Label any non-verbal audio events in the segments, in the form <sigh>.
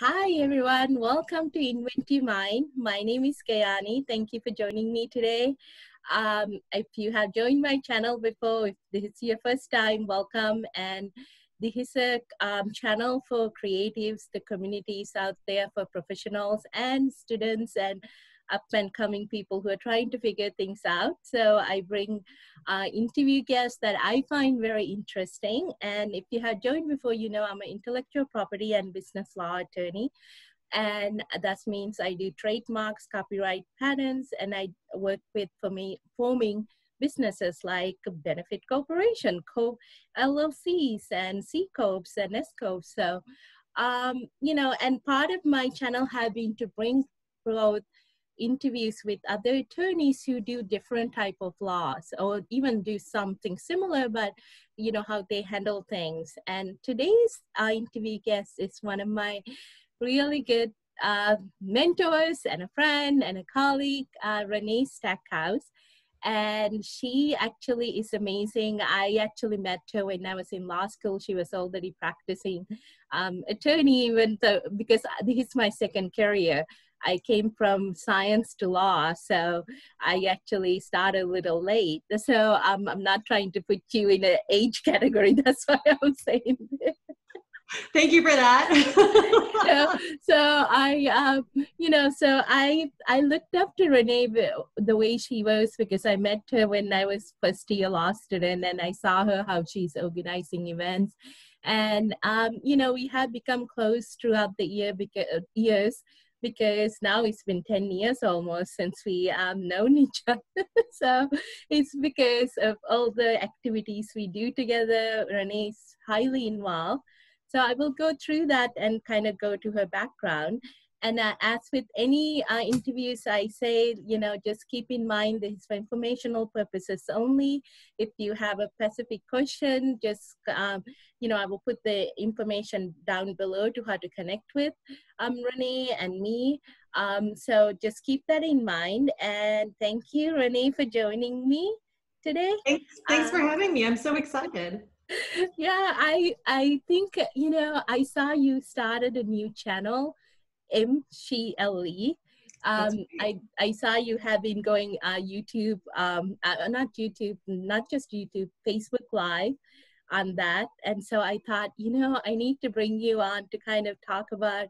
Hi, everyone. Welcome to Inventive Mind. My name is Gayani. Thank you for joining me today. Um, if you have joined my channel before, if this is your first time, welcome. And this is a um, channel for creatives, the communities out there for professionals and students and up and coming people who are trying to figure things out. So I bring uh, interview guests that I find very interesting. And if you have joined before, you know I'm an intellectual property and business law attorney. And that means I do trademarks, copyright patents, and I work with for me forming businesses like Benefit Corporation, Co LLCs, and C Corps and S Corps. So, um, you know, and part of my channel have been to bring forth interviews with other attorneys who do different type of laws or even do something similar but you know how they handle things and today's uh, interview guest is one of my really good uh, mentors and a friend and a colleague uh, renee stackhouse and she actually is amazing. I actually met her when I was in law school. She was already practicing um, attorney, even though, because this is my second career. I came from science to law, so I actually started a little late. So um, I'm not trying to put you in an age <laughs> category. That's why I'm saying. Thank you for that. <laughs> so, so, I, um, you know, so I I looked up to Renee the way she was because I met her when I was first year law student, and I saw her how she's organizing events, and um, you know, we have become close throughout the year because years because now it's been 10 years almost since we um, known <laughs> each other. <laughs> so it's because of all the activities we do together. Renee's highly involved. So I will go through that and kind of go to her background. And uh, as with any uh, interviews, I say, you know, just keep in mind this for informational purposes only. If you have a specific question, just, um, you know, I will put the information down below to how to connect with um, Renee and me. Um, so just keep that in mind. And thank you, Renee, for joining me today. Thanks, thanks for um, having me. I'm so excited. <laughs> Yeah, I I think you know I saw you started a new channel M C L E. Um, I, I saw you have been going uh, YouTube, um, uh, not YouTube, not just YouTube, Facebook Live on that. And so I thought, you know, I need to bring you on to kind of talk about,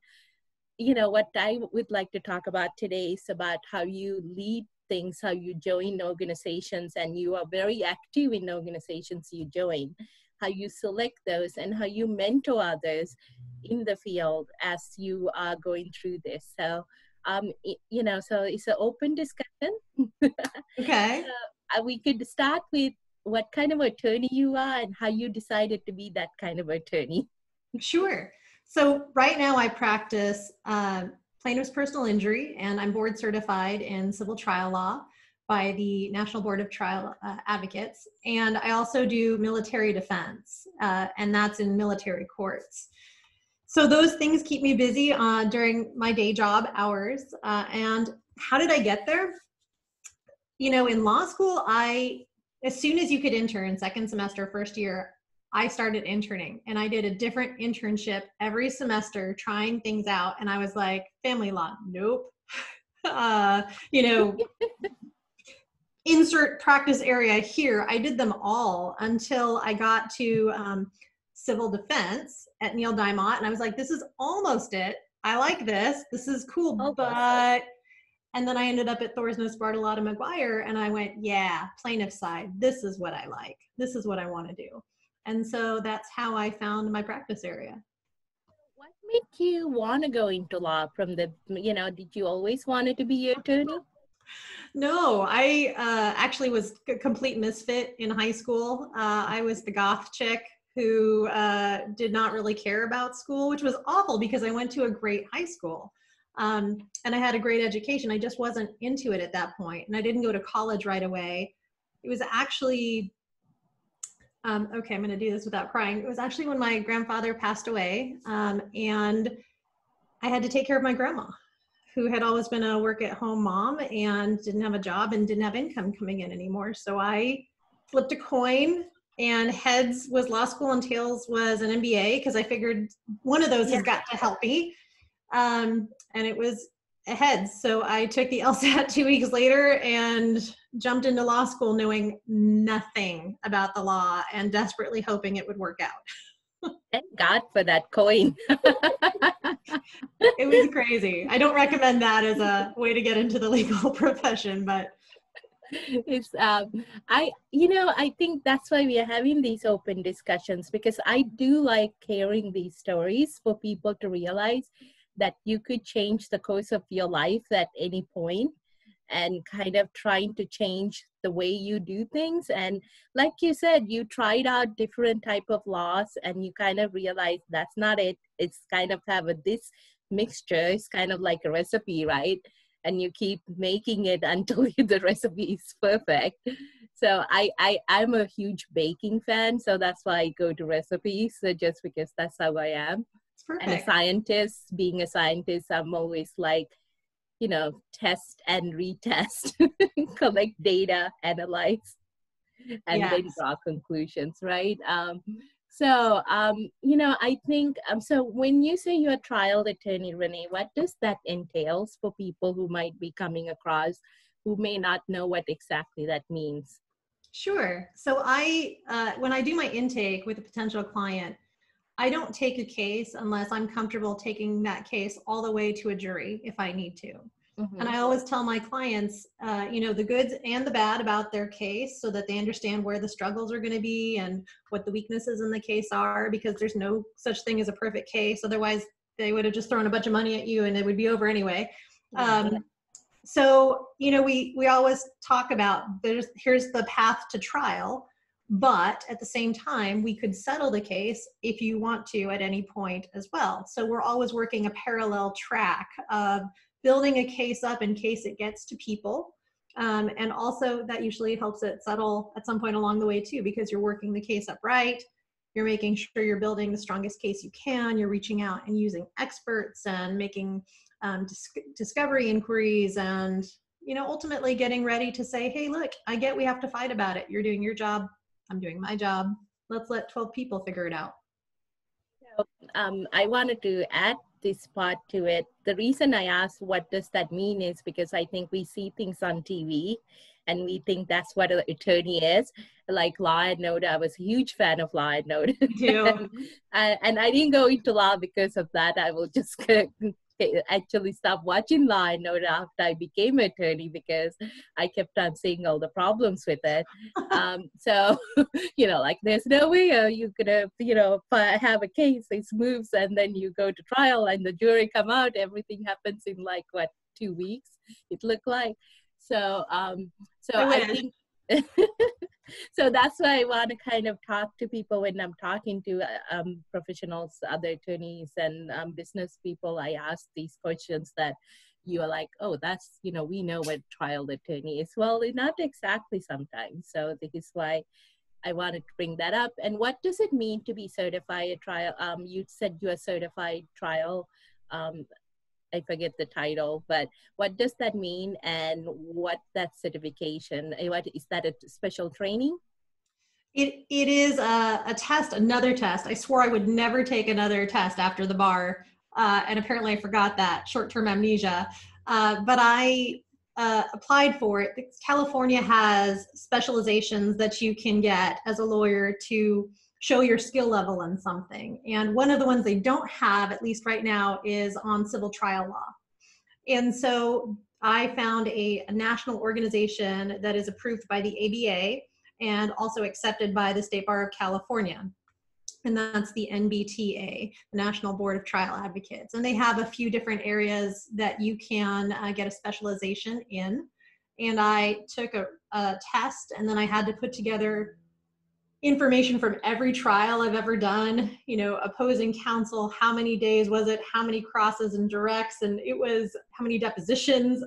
you know, what I would like to talk about today is about how you lead things, how you join organizations, and you are very active in organizations you join, how you select those, and how you mentor others in the field as you are going through this. So, um, you know, so it's an open discussion. <laughs> okay. So, uh, we could start with what kind of attorney you are and how you decided to be that kind of attorney. Sure. So right now I practice uh, plaintiff's personal injury and I'm board certified in civil trial law by the National Board of Trial uh, Advocates. And I also do military defense, uh, and that's in military courts so those things keep me busy uh, during my day job hours. Uh, and how did I get there? You know, in law school, I, as soon as you could intern, second semester, first year, I started interning and I did a different internship every semester, trying things out. And I was like, family law, nope. <laughs> uh, you know, insert practice area here. I did them all until I got to um, civil defense at Neil Dymott, and I was like, this is almost it. I like this. This is cool, oh, but and then I ended up at Thorsnes Bartolotta McGuire, and I went, yeah, plaintiff side. This is what I like. This is what I want to do. And so that's how I found my practice area. What made you want to go into law from the, you know, did you always wanted to be an attorney? No, I uh, actually was a complete misfit in high school. Uh, I was the goth chick who uh, did not really care about school, which was awful because I went to a great high school um, and I had a great education. I just wasn't into it at that point, and I didn't go to college right away. It was actually um, okay. I'm going to do this without crying. It was actually when my grandfather passed away, um, and I had to take care of my grandma, who had always been a work-at-home mom and didn't have a job and didn't have income coming in anymore. So I flipped a coin and heads was law school and tails was an MBA because I figured one of those yeah. has got to help me. Um, and it was ahead. So I took the <laughs> LSAT two weeks later and jumped into law school knowing nothing about the law and desperately hoping it would work out. <laughs> Thank God for that coin. <laughs> it was crazy. I don't recommend that as a way to get into the <laughs> legal profession, but it's um i you know i think that's why we are having these open discussions because i do like hearing these stories for people to realize that you could change the course of your life at any point and kind of trying to change the way you do things. And like you said you tried out different type of laws and you kind of realize that's not it. It's kind of have a this mixture it's kind of like a recipe right? And you keep making it <laughs> until the recipe is perfect. So I, I i'm a huge baking fan so that's why i go to recipes so just because that's how i am. And a scientist being a scientist i'm always like you know test and retest <laughs> collect data analyze and yes. then draw conclusions right? Um, so um, you know i think um, so when you say you're a trial attorney renee what does that entails for people who might be coming across who may not know what exactly that means? Sure. So i uh, when i do my intake with a potential client I don't take a case unless I'm comfortable taking that case all the way to a jury if I need to. Mm-hmm. And I always tell my clients, uh, you know, the goods and the bad about their case so that they understand where the struggles are going to be and what the weaknesses in the case are because there's no such thing as a perfect case. Otherwise, they would have just thrown a bunch of money at you and it would be over anyway. Um, so, you know, we, we always talk about there's, here's the path to trial but at the same time we could settle the case if you want to at any point as well. So we're always working a parallel track of building a case up in case it gets to people um, and also that usually helps it settle at some point along the way too because you're working the case up right you're making sure you're building the strongest case you can you're reaching out and using experts and making um, dis- discovery inquiries and you know ultimately getting ready to say hey look i get we have to fight about it. You're doing your job I'm doing my job. Let's let 12 people figure it out. So, um, I wanted to add this part to it. The reason I asked what does that mean is because I think we see things on TV and we think that's what an attorney is. Like Law and Order, I was a huge fan of Law and Order. and, <laughs> and I didn't go into law because of that. I will just <laughs> actually stopped watching Law and Order after I became an attorney because I kept on seeing all the problems with it. <laughs> um, so, <laughs> you know, like there's no way uh, you could have, you know, have a case, it moves, and then you go to trial and the jury come out. Everything happens in like what two weeks? It looked like. So, um, so I, I think. <laughs> so that's why I want to kind of talk to people when I'm talking to uh, um, professionals, other attorneys, and um, business people. I ask these questions that you are like, oh, that's, you know, we know what trial attorney is. Well, not exactly sometimes. So this is why I wanted to bring that up. And what does it mean to be certified a trial? Um, you said you're certified trial um, I forget the title, but what does that mean and what that certification? Eh, what is that a special training? It, it is a, a test, another test. I swore I would never take another test after the bar, uh, and apparently I forgot that short-term amnesia. Uh, but I uh, applied for it. California has specializations that you can get as a lawyer to show your skill level in something. And one of the ones they don't have, at least right now, is on civil trial law. And so I found a, a national organization that is approved by the ABA and also accepted by the State Bar of California. And that's the NBTA, the National Board of Trial Advocates. And they have a few different areas that you can uh, get a specialization in. And I took a, a test and then I had to put together information from every trial I've ever done, you know, opposing counsel, how many days was it, how many crosses and directs, and it was how many depositions.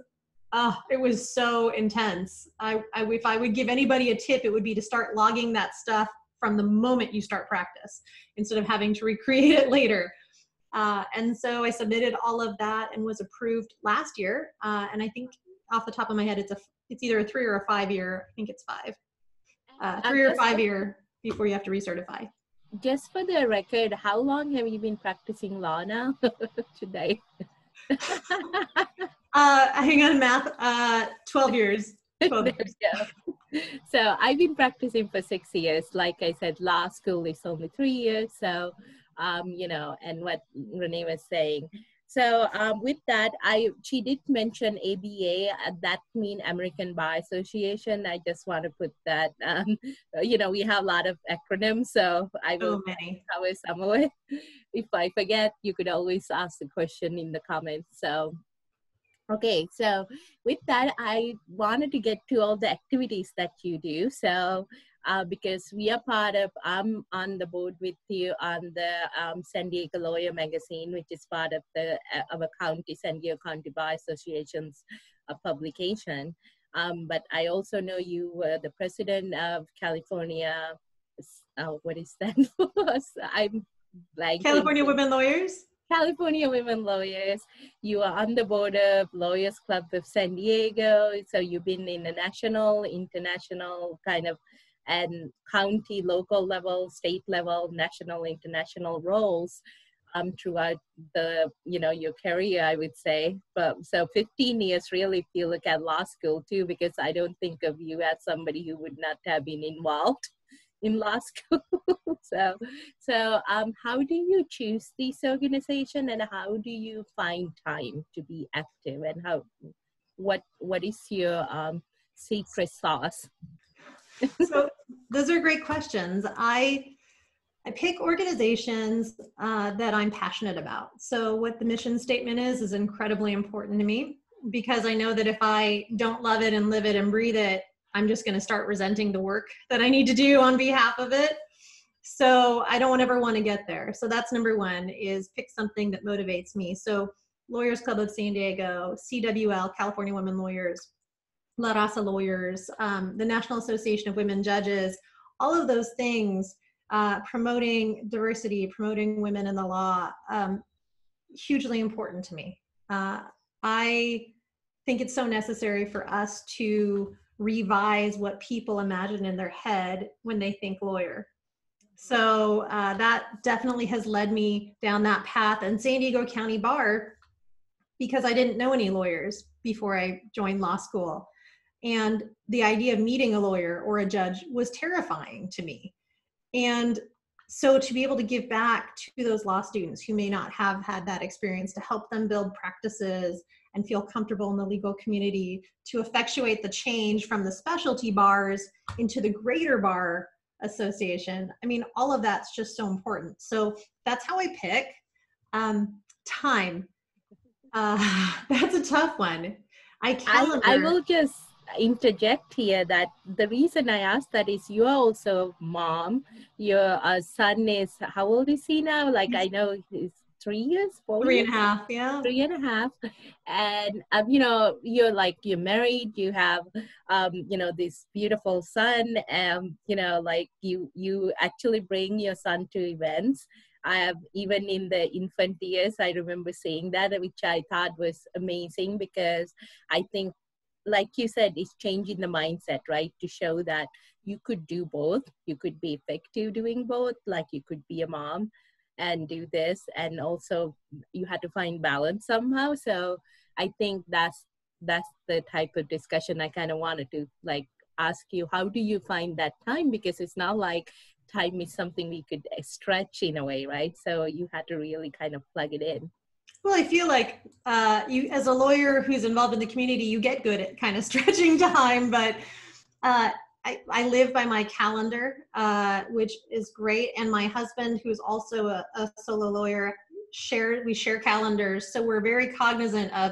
Uh, it was so intense. I, I, if I would give anybody a tip, it would be to start logging that stuff from the moment you start practice instead of having to recreate <laughs> it later. Uh, and so I submitted all of that and was approved last year. Uh, and I think off the top of my head, it's a it's either a three or a five year. I think it's five uh, three or five year before you have to recertify. Just for the record, how long have you been practicing law now <laughs> today? <laughs> uh, hang on, math. Uh, 12 years. <laughs> 12 years. So I've been practicing for six years. Like I said, law school is only three years. So, um, you know, and what Renee was saying, so um, with that, I she did mention ABA. Uh, that mean American Bar Association. I just want to put that. Um, <laughs> you know, we have a lot of acronyms, so I will many. cover some of it. <laughs> If I forget, you could always ask the question in the comments. So Okay, so with that, I wanted to get to all the activities that you do. So uh, because we are part of, I'm on the board with you on the um, San Diego Lawyer Magazine, which is part of the uh, our county, San Diego County Bar Association's uh, publication. Um, but I also know you were the president of California. Uh, what is that? <laughs> I'm like California Women Lawyers. California Women Lawyers. You are on the board of Lawyers Club of San Diego. So you've been in the national, international kind of and county, local level, state level, national, international roles um, throughout the, you know, your career, I would say. But so 15 years really if you look at law school too, because I don't think of you as somebody who would not have been involved <laughs> in law school. <laughs> so, so um, how do you choose this organization and how do you find time to be active and how, what, what is your um, secret sauce? So those are great questions. I I pick organizations uh, that I'm passionate about. So what the mission statement is is incredibly important to me because I know that if I don't love it and live it and breathe it, I'm just going to start resenting the work that I need to do on behalf of it. So I don't ever want to get there. So that's number one is pick something that motivates me. So Lawyers Club of San Diego, CWL, California Women Lawyers, La Raza Lawyers, um, the National Association of Women Judges, all of those things, uh, promoting diversity, promoting women in the law, um, hugely important to me. Uh, I think it's so necessary for us to revise what people imagine in their head when they think lawyer. So uh, that definitely has led me down that path. And San Diego County Bar, because I didn't know any lawyers before I joined law school. And the idea of meeting a lawyer or a judge was terrifying to me. And so to be able to give back to those law students who may not have had that experience to help them build practices and feel comfortable in the legal community to effectuate the change from the specialty bars into the greater bar association i mean all of that's just so important so that's how i pick um, time uh, <laughs> that's a tough one i calendar. I, I will just interject here that the reason I asked that is you are also mom. Your uh, son is how old is he now? Like I know he's three years, four three years? and a half, yeah, three and a half. And um, you know, you're like you're married, you have um, you know this beautiful son, and you know, like you you actually bring your son to events. I have even in the infant years, I remember saying that, which I thought was amazing because I think like you said, it's changing the mindset, right? To show that you could do both. You could be effective doing both, like you could be a mom and do this. And also you had to find balance somehow. So I think that's that's the type of discussion I kind of wanted to like ask you. How do you find that time? Because it's not like time is something we could stretch in a way, right? So you had to really kind of plug it in. Well, I feel like uh, you, as a lawyer who's involved in the community, you get good at kind of <laughs> stretching time. But uh, I, I, live by my calendar, uh, which is great. And my husband, who's also a, a solo lawyer, share we share calendars, so we're very cognizant of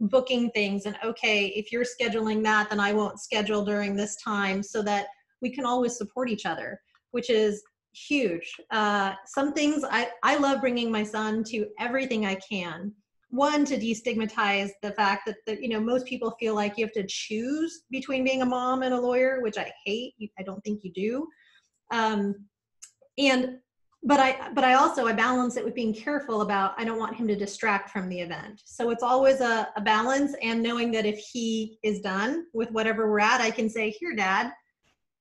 booking things. And okay, if you're scheduling that, then I won't schedule during this time, so that we can always support each other, which is huge. Uh, some things I, I love bringing my son to everything I can. One, to destigmatize the fact that, that, you know, most people feel like you have to choose between being a mom and a lawyer, which I hate. I don't think you do. Um, and, but I, but I also, I balance it with being careful about, I don't want him to distract from the event. So it's always a, a balance and knowing that if he is done with whatever we're at, I can say, here, dad,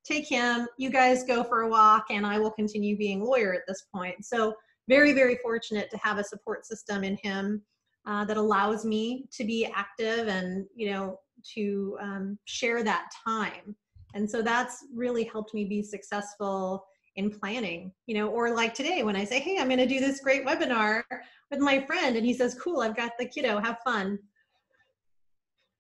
take him, you guys go for a walk, and I will continue being lawyer at this point. So very, very fortunate to have a support system in him. uh, that allows me to be active and you know to um, share that time and so that's really helped me be successful in planning you know or like today when i say hey i'm going to do this great webinar with my friend and he says cool i've got the kiddo have fun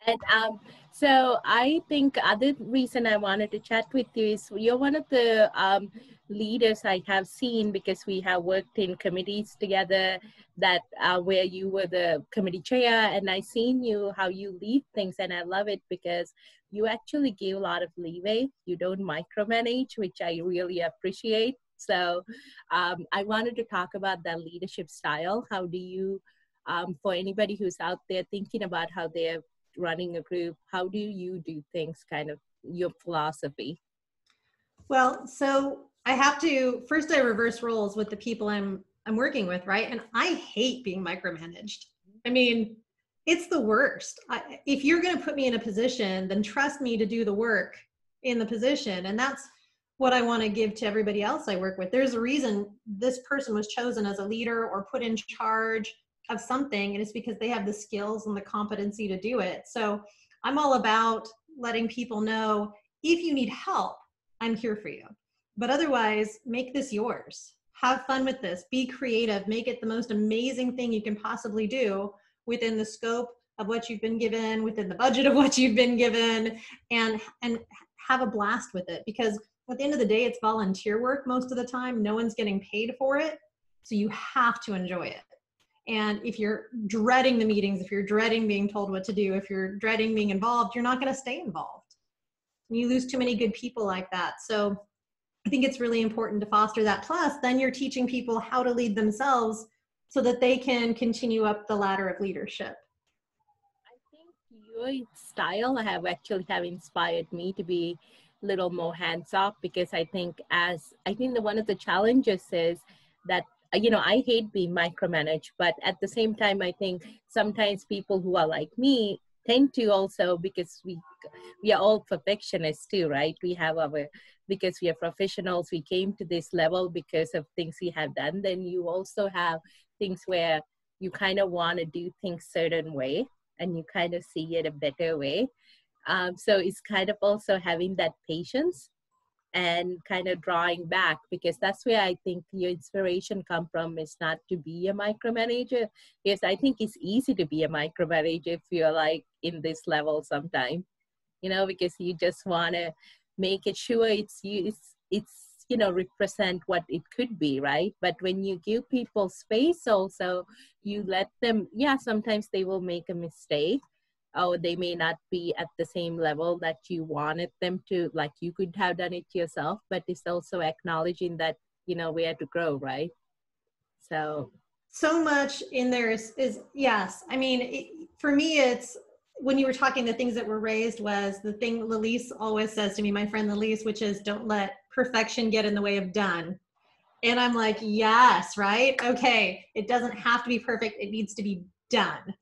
and um, so I think other reason I wanted to chat with you is you're one of the um, leaders I have seen because we have worked in committees together that uh, where you were the committee chair and I seen you how you lead things and I love it because you actually give a lot of leeway. You don't micromanage, which I really appreciate. So um, I wanted to talk about that leadership style. How do you, um, for anybody who's out there thinking about how they're running a group, how do you do things? Kind of your philosophy. Well, so I have to first I reverse roles with the people I'm I'm working with, right? And I hate being micromanaged. I mean, it's the worst. I, if you're going to put me in a position, then trust me to do the work in the position. And that's what I want to give to everybody else I work with. There's a reason this person was chosen as a leader or put in charge of something, and it's because they have the skills and the competency to do it. So I'm all about letting people know if you need help, I'm here for you. But otherwise, make this yours. Have fun with this. Be creative. Make it the most amazing thing you can possibly do within the scope of what you've been given, within the budget of <laughs> what you've been given, and and have a blast with it. Because at the end of the day, it's volunteer work most of the time. No one's getting paid for it. So you have to enjoy it. And if you're dreading the meetings, if you're dreading being told what to do, if you're dreading being involved, you're not going to stay involved. You lose too many good people like that. So I think it's really important to foster that. Plus, then you're teaching people how to lead themselves so that they can continue up the ladder of leadership. I think your style have actually have inspired me to be a little more hands off because I think as I think the one of the challenges is that you know i hate being micromanaged but at the same time i think sometimes people who are like me tend to also because we we are all perfectionists too right? We have our because we are professionals we came to this level because of things we have done then you also have things where you kind of want to do things certain way and you kind of see it a better way. Um, so it's kind of also having that patience and kind of drawing back because that's where I think your inspiration come from is not to be a micromanager. Yes, I think it's easy to be a micromanager if you're like in this level sometime, you know, because you just want to make it sure it's you, it's, it's, you know, represent what it could be, right? But when you give people space also, you let them, yeah, sometimes they will make a mistake oh they may not be at the same level that you wanted them to like you could have done it yourself but it's also acknowledging that you know we had to grow right? So so much in there is, is yes. I mean it, for me it's when you were talking the things that were raised was the thing Lalise always says to me my friend Lalise which is don't let perfection get in the way of done. And i'm like yes right? Okay it doesn't have to be perfect. It needs to be done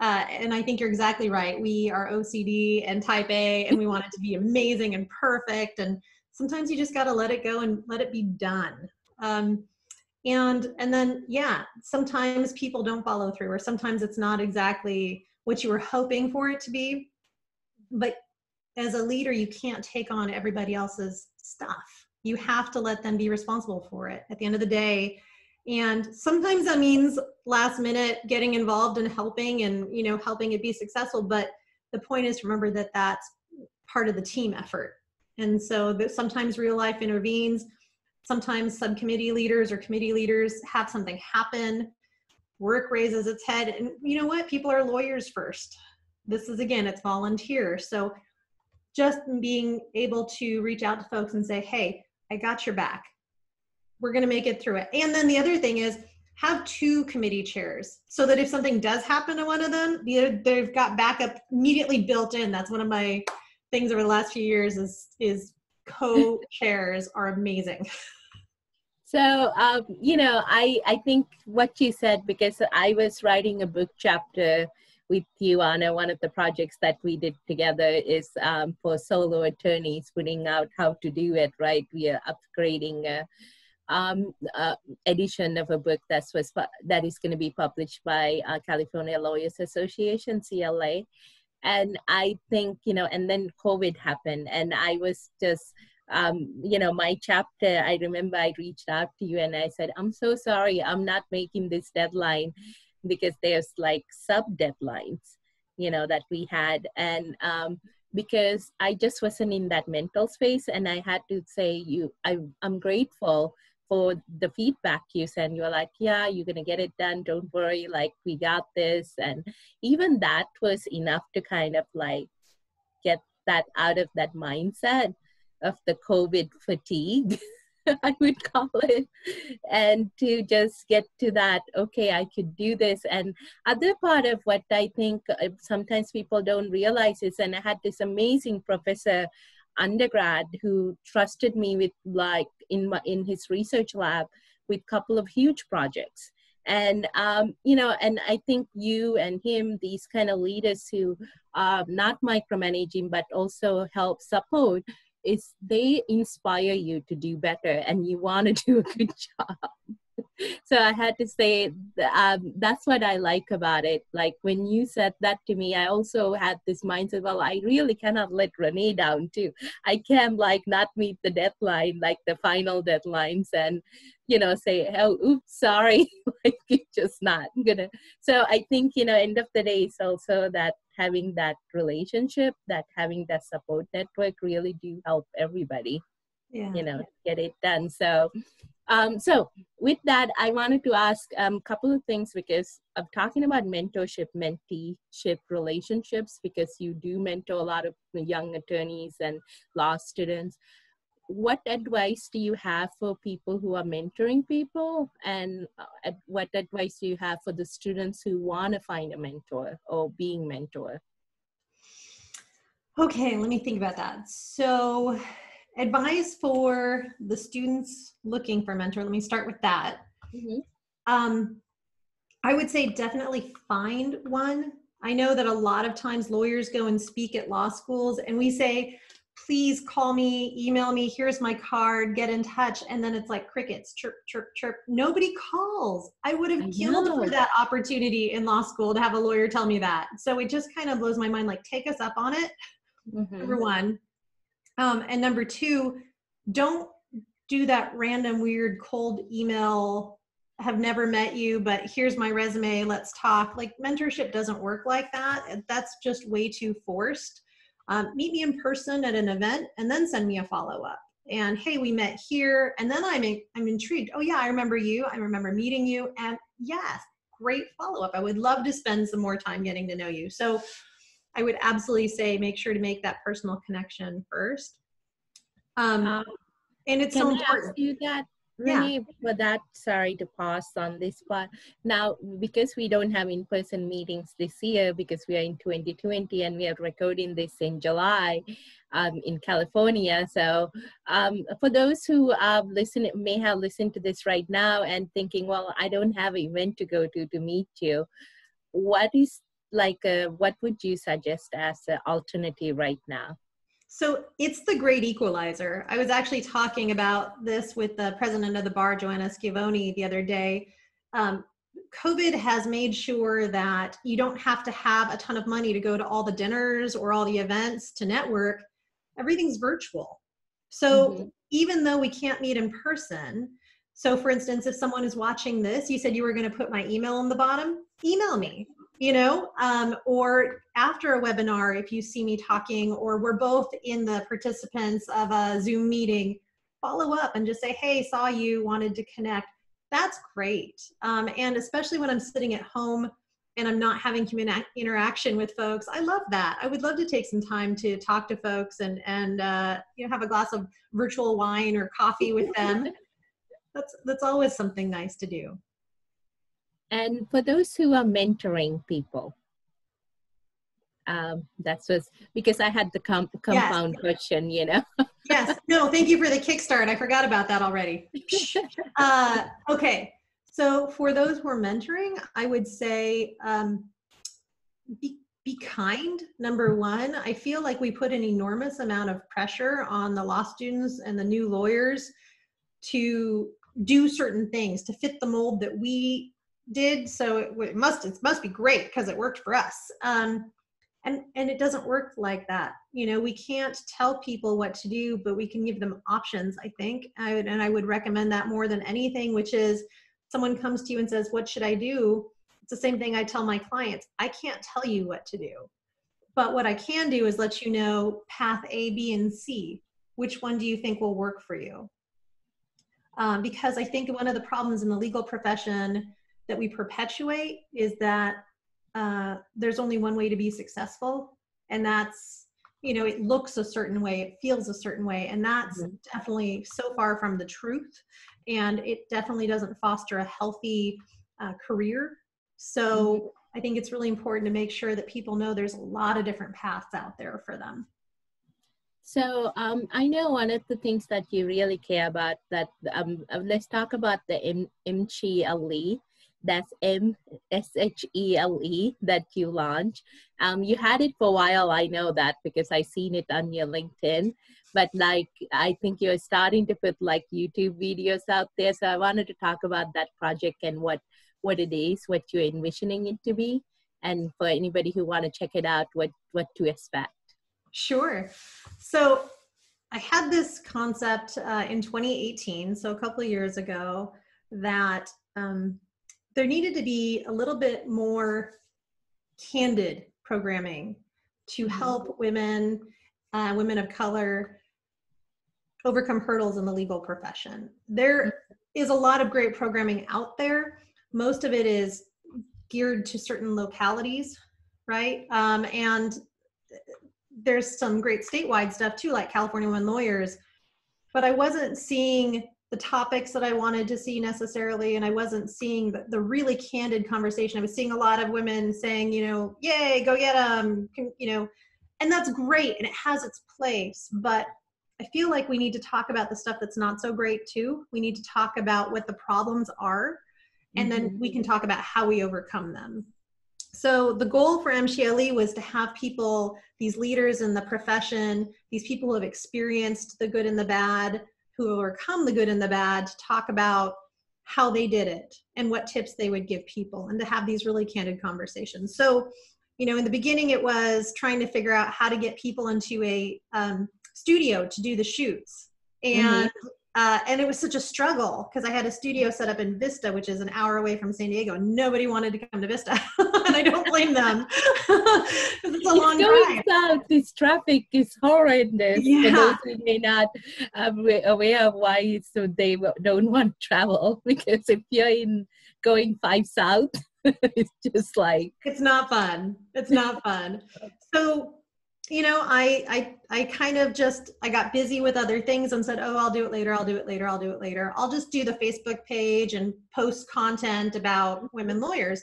uh, and I think you're exactly right. We are OCD and type A, and we want it to be amazing and perfect. And sometimes you just got to let it go and let it be done. Um, and and then yeah, sometimes people don't follow through, or sometimes it's not exactly what you were hoping for it to be. But as a leader, you can't take on everybody else's stuff. You have to let them be responsible for it. At the end of the day, and sometimes that means last minute getting involved and helping and you know helping it be successful. But the point is remember that that's part of the team effort. And so that sometimes real life intervenes. Sometimes subcommittee leaders or committee leaders have something happen. Work raises its head. And you know what? People are lawyers first. This is again it's volunteer. So just being able to reach out to folks and say hey i got your back we're going to make it through it. And then the other thing is have two committee chairs so that if something does happen to one of them, they've got backup immediately built in. That's one of my things over the last few years is is co-chairs <laughs> are amazing. <laughs> So, um, you know, I, I think what you said, because I was writing a book chapter with you, Anna, one of the projects that we did together is um, for solo attorneys, putting out how to do it, right? We are upgrading uh, um, uh, edition of a book that was that is going to be published by uh, California Lawyers Association CLA, and I think you know, and then COVID happened, and I was just um, you know, my chapter, I remember I reached out to you and I said, I'm so sorry, I'm not making this deadline because there's like sub deadlines, you know, that we had. And um, because I just wasn't in that mental space and I had to say, you, I, I'm grateful for the feedback you send. You're like, yeah, you're going to get it done. Don't worry. Like, we got this. And even that was enough to kind of like get that out of that mindset of the COVID fatigue. <laughs> I would call it, and to just get to that, okay, I could do this. And other part of what I think uh, sometimes people don't realize is, and I had this amazing professor undergrad who trusted me with like in my, in his research lab with a couple of huge projects. And um, you know and i think you and him these kind of leaders who are not micromanaging but also help support is they inspire you to do better and you want to <laughs> do a good job so i had to say um, that's what i like about it. Like when you said that to me i also had this mindset well i really cannot let renee down too. I can like not meet the deadline like the final deadlines and you know say oh oops sorry. <laughs> Like just not gonna so i think you know end of the day it's also that having that relationship that having that support network really do help everybody yeah. you know get it done. So um, so with that i wanted to ask a um, couple of things because i'm talking about mentorship menteeship relationships because you do mentor a lot of young attorneys and law students. What advice do you have for people who are mentoring people? And uh, what advice do you have for the students who want to find a mentor or being mentor? Okay let me think about that. So advice for the students looking for a mentor let me start with that mm-hmm. um, i would say definitely find one i know that a lot of times lawyers go and speak at law schools and we say please call me, email me, here's my card, get in touch. And then it's like crickets, chirp, chirp, chirp. Nobody calls. I would have killed for that opportunity in law school to have a lawyer tell me that. So it just kind of blows my mind like, take us up on it, mm-hmm. number one. Um, and number two, don't do that random weird cold email have never met you but here's my resume let's talk like mentorship doesn't work like that that's just way too forced um, meet me in person at an event and then send me a follow up. And hey, we met here. And then I'm, I'm intrigued. Oh, yeah, I remember you. I remember meeting you. And yes, great follow up. I would love to spend some more time getting to know you. So I would absolutely say make sure to make that personal connection first. Um, um and it's so important. Ask you that Renee, yeah. for that, sorry to pause on this part. Now, because we don't have in-person meetings this year, because we are in 2020 and we are recording this in July um, in California. So um, for those who uh, listen, may have listened to this right now and thinking, well, I don't have an event to go to to meet you. What is like, a, what would you suggest as an alternative right now? So it's the great equalizer. I was actually talking about this with the president of the bar, Johanna Schiavoni, the other day. Um, COVID has made sure that you don't have to have a ton of money to go to all the dinners or all the events to network. Everything's virtual. So mm-hmm. even though we can't meet in person, so for instance, if someone is watching this, you said you were going to put my email on the bottom, email me you know um, or after a webinar if you see me talking or we're both in the participants of a zoom meeting follow up and just say hey saw you wanted to connect. That's great. Um, and especially when i'm sitting at home and i'm not having human interaction with folks i love that. I would love to take some time to talk to folks and and uh, you know have a glass of virtual wine or coffee with them. <laughs> That's that's always something nice to do and for those who are mentoring people, um, that's was because I had the com- compound yes. question, you know. <laughs> yes. No, thank you for the kickstart. I forgot about that already. <laughs> uh, okay. So for those who are mentoring, I would say um, be, be kind. Number one, I feel like we put an enormous amount of pressure on the law students and the new lawyers to do certain things to fit the mold that we did. So it, it must it must be great because it worked for us. Um, and and it doesn't work like that. You know, we can't tell people what to do, but we can give them options. I think, I would, and I would recommend that more than anything, which is someone comes to you and says, "What should I do?" It's the same thing I tell my clients. I can't tell you what to do. But what I can do is let you know path A, B, and C. Which one do you think will work for you? Um, because I think one of the problems in the legal profession that we perpetuate is that uh, there's only one way to be successful, and that's you know it looks a certain way, it feels a certain way, and that's mm-hmm. definitely so far from the truth, and it definitely doesn't foster a healthy uh, career. So mm-hmm. I think it's really important to make sure that people know there's a lot of different paths out there for them. So um, I know one of the things that you really care about that um, uh, let's talk about the M- MSheLE. That's M S H E L E that you launch. Um, you had it for a while. I know that because I seen it on your LinkedIn. But like I think you're starting to put like YouTube videos out there. So I wanted to talk about that project and what what it is, what you're envisioning it to be, and for anybody who want to check it out, what what to expect. Sure. So I had this concept uh, in 2018, so a couple years ago, that um, there needed to be a little bit more candid programming to mm-hmm. help women, uh, women of color, overcome hurdles in the legal profession. There mm-hmm. a lot of great programming out there, most of it is geared to certain localities, right? Um, and there's some great statewide stuff too, like California Women Lawyers. But I wasn't seeing the topics that I wanted to see necessarily, and I wasn't seeing the, the really candid conversation. I was seeing a lot of women saying, you know, "Yay, go get them," you know, and that's great, and it has its place. But I feel like we need to talk about the stuff that's not so great too. We need to talk about what the problems are and then mm-hmm. we can talk about how we overcome them. So the goal for MSheLE was to have people, these leaders in the profession, these people who have experienced the good and the bad, who overcome the good and the bad, to talk about how they did it and what tips they would give people and to have these really candid conversations. So, you know, in the beginning it was trying to figure out how to get people into a um, studio to do the shoots. And mm-hmm. Uh, and it was such a struggle because I had a studio set up in Vista, which is an hour away from San Diego, and nobody wanted to come to Vista, <laughs> and I don't blame them. <laughs> it's a long going drive. south. This traffic is horrendous. Yeah. For those who may not be aware of why, so they don't want to travel <laughs> because if you're in going five south, it's just like it's not fun. It's not fun. So you know i i i kind of just i got busy with other things and said oh i'll do it later i'll do it later i'll do it later. I'll just do the facebook page and post content about women lawyers.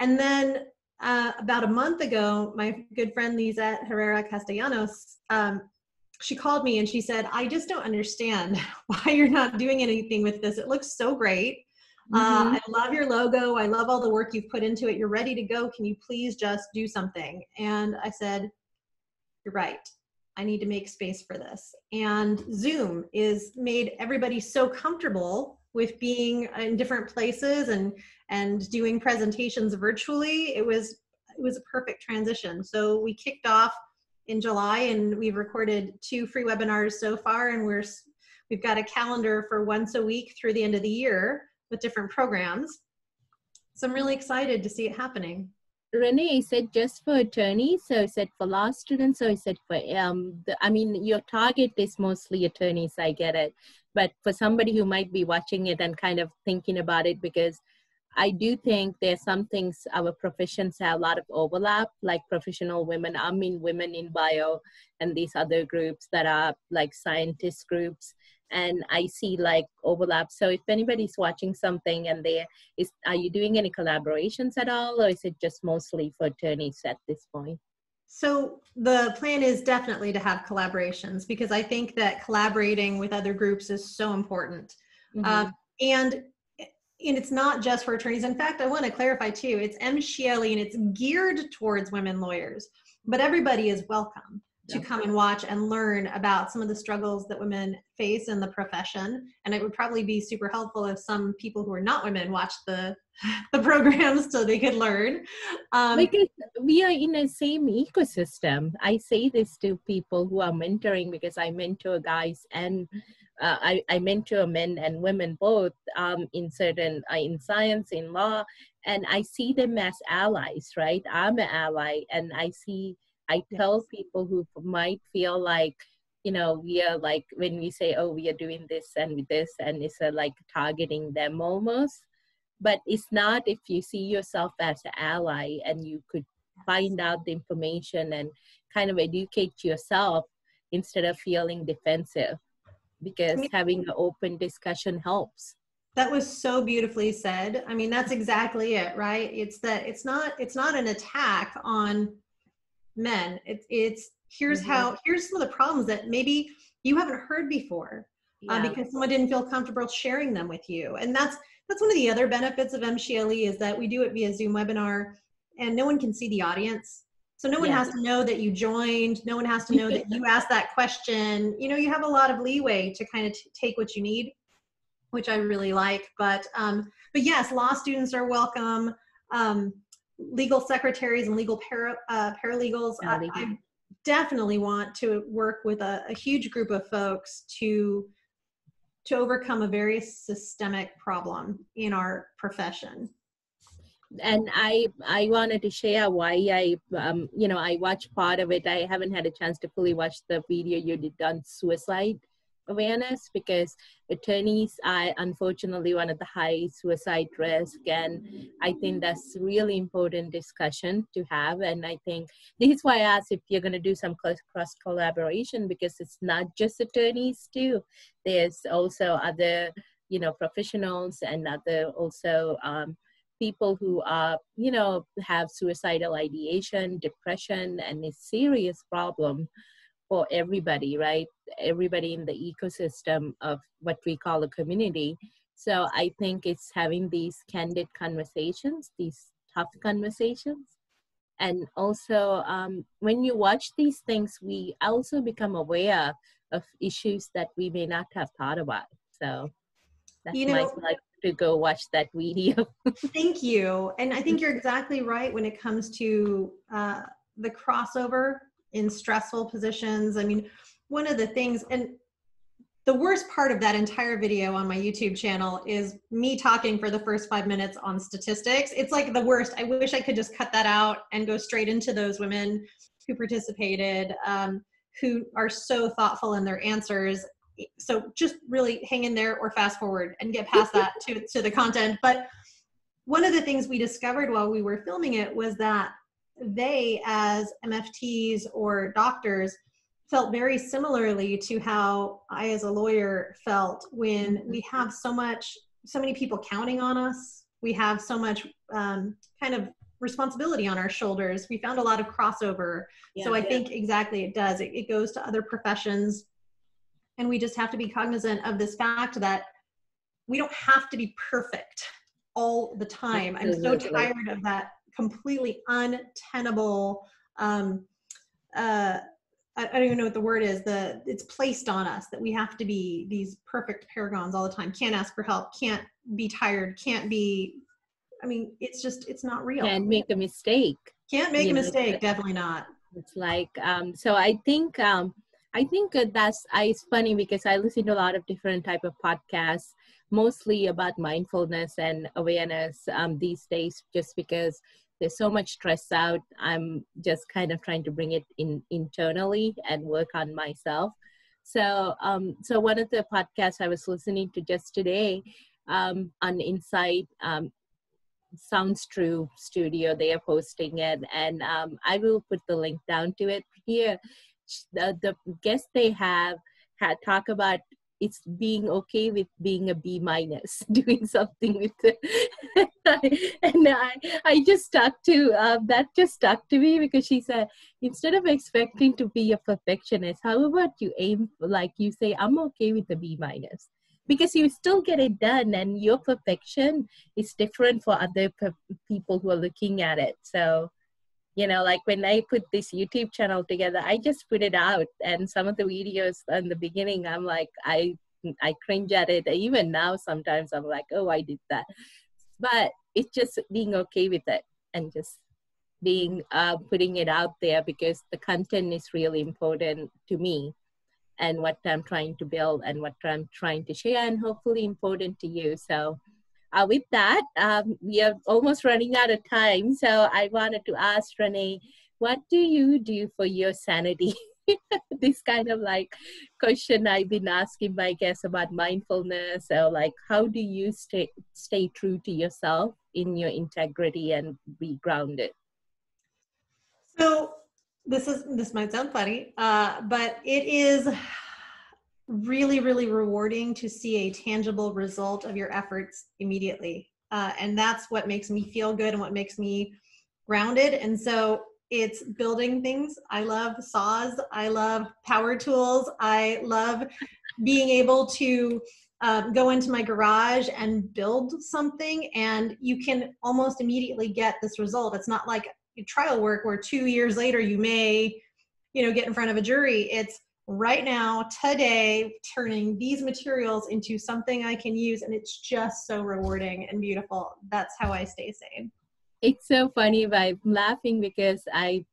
And then uh, about a month ago my good friend lisette herrera castellanos um, she called me and she said i just don't understand <laughs> why you're not doing anything with this. It looks so great. Uh, mm-hmm. uh, i love your logo. I love all the work you've put into it. You're ready to go. Can you please just do something? And i said you're right. I need to make space for this. And Zoom is made everybody so comfortable with being in different places and and doing presentations virtually. It was it was a perfect transition. So we kicked off in July and we've recorded two free webinars so far and we're we've got a calendar for once a week through the end of the year with different programs. So I'm really excited to see it happening. Renee said just for attorneys, so I said for law students, so I said for um the, I mean your target is mostly attorneys, I get it. But for somebody who might be watching it and kind of thinking about it because I do think there's some things our professions have a lot of overlap, like professional women. I mean, women in bio and these other groups that are like scientist groups and I see like overlap. So if anybody's watching something and they is, are you doing any collaborations at all, or is it just mostly for attorneys at this point? So the plan is definitely to have collaborations because I think that collaborating with other groups is so important. Mm-hmm. Um, and and it's not just for attorneys. In fact, I want to clarify too. It's MSheLE and it's geared towards women lawyers, but everybody is welcome. To come and watch and learn about some of the struggles that women face in the profession. And it would probably be super helpful if some people who are not women watched the <laughs> the programs so they could learn. Um, because we are in the same ecosystem. I say this to people who are mentoring because I mentor guys and uh, I, I mentor men and women both um, in certain uh, in science in law and i see them as allies right i'm an ally and i see i tell people who might feel like you know we are like when we say oh we are doing this and this and it's uh, like targeting them almost. But it's not if you see yourself as an ally and you could find out the information and kind of educate yourself instead of feeling defensive because having an open discussion helps. That was so beautifully said. I mean that's exactly it right? It's that it's not it's not an attack on men it's it's here's mm-hmm. how here's some of the problems that maybe you haven't heard before uh, yeah. uh, because someone didn't feel comfortable sharing them with you and that's that's one of the other benefits of MSheLE is that we do it via zoom webinar and no one can see the audience so no one yeah. has to know that you joined. No one has to know that you <laughs> asked that question. You know, you have a lot of leeway to kind of t- take what you need, which I really like. But um, but yes, law students are welcome. Um, legal secretaries and legal para, uh, paralegals. I, I, definitely want to work with a, a huge group of folks to to overcome a very systemic problem in our profession and I I wanted to share why I um you know I watched part of it. I haven't had a chance to fully watch the video you did on suicide awareness because attorneys are unfortunately one of the high suicide risk. And i think that's really important discussion to have. And i think this is why i asked if you're going to do some cross collaboration because it's not just attorneys too. There's also other you know professionals and other also um, people who are, you know, have suicidal ideation, depression, and a serious problem for everybody, right? Everybody in the ecosystem of what we call a community. So I think it's having these candid conversations, these tough conversations. And also, um, when you watch these things, we also become aware of issues that we may not have thought about. So that's you know, my, to go watch that video. <laughs> Thank you. And I think you're exactly right when it comes to uh, the crossover in stressful positions. I mean, one of the things, and the worst part of that entire video on my YouTube channel is me talking for the first five minutes on statistics. It's like the worst. I wish I could just cut that out and go straight into those women who participated, um, who are so thoughtful in their answers so just really hang in there or fast forward and get past that to, to the content but one of the things we discovered while we were filming it was that they as mfts or doctors felt very similarly to how i as a lawyer felt when we have so much so many people counting on us. We have so much um, kind of responsibility on our shoulders. We found a lot of crossover. Yeah, so i yeah. think exactly it does. It, it goes to other professions. And we just have to be cognizant of this fact that we don't have to be perfect all the time. I'm so tired of that completely untenable um, uh, I, don't even know what the word is the it's placed on us that we have to be these perfect paragons all the time. Can't ask for help can't be tired can't be i mean it's just it's not real. Can't make a mistake. Can't make you a mistake know, definitely not. it's like um so i think um I think that's I, it's funny because I listen to a lot of different type of podcasts, mostly about mindfulness and awareness um, these days, just because there's so much stress out. I'm just kind of trying to bring it in internally and work on myself. So, um, so one of the podcasts I was listening to just today um, on Insight um, Sounds True Studio, they are posting it, and um, I will put the link down to it here the, the guests they have had talk about it's being okay with being a B minus, <laughs> doing something with it. <laughs> and I, I just stuck to uh, that. Just stuck to me because she said instead of expecting to be a perfectionist, how about you aim like you say, I'm okay with the B minus, because you still get it done, and your perfection is different for other pe- people who are looking at it. So you know like when i put this youtube channel together i just put it out and some of the videos in the beginning i'm like i i cringe at it even now sometimes i'm like oh i did that but it's just being okay with it and just being uh, putting it out there because the content is really important to me and what i'm trying to build and what i'm trying to share and hopefully important to you so uh, with that, um, we are almost running out of time. So I wanted to ask Renee, what do you do for your sanity? <laughs> <laughs> this kind of like question I've been asking my guests about mindfulness. So like, how do you stay stay true to yourself in your integrity and be grounded? So this is this might sound funny, uh, but it is really, really rewarding to see a tangible result of your efforts immediately. Uh, and that's what makes me feel good and what makes me grounded. And so it's building things. I love saws. I love power tools. I love being able to uh, go into my garage and build something, and you can almost immediately get this result. It's not like trial work where two years later you may, you know, get in front of a jury. It's right now, today, turning these materials into something I can use. And it's just so rewarding and beautiful. That's how I stay sane. It's so funny, but I'm laughing because I've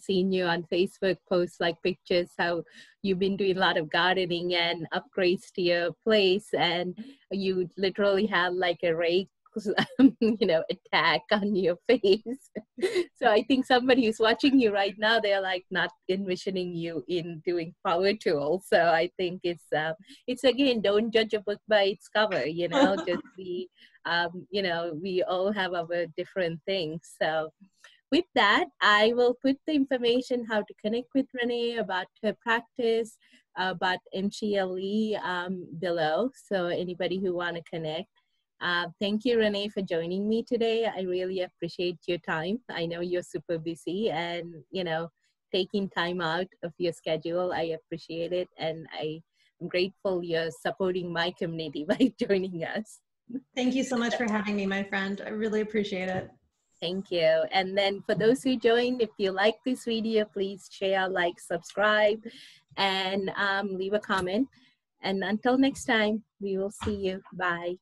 seen you on Facebook post like pictures how you've been doing a lot of gardening and upgrades to your place, and you literally have like a rake <laughs> you know attack on your face. <laughs> So i think somebody who's watching you right now they're like not envisioning you in doing power tools. So i think it's uh, it's again don't judge a book by its cover you know <laughs> just be um, you know we all have our different things so with that i will put the information how to connect with renee about her practice about MSheLE um, below so anybody who want to connect uh, thank you, Renee, for joining me today. I really appreciate your time. I know you're super busy and, you know, taking time out of your schedule. I appreciate it. And I am grateful you're supporting my community <laughs> by joining us. Thank you so much for having me, my friend. I really appreciate it. Thank you. And then for those who joined, if you like this video, please share, like, subscribe, and um, leave a comment. And until next time, we will see you. Bye.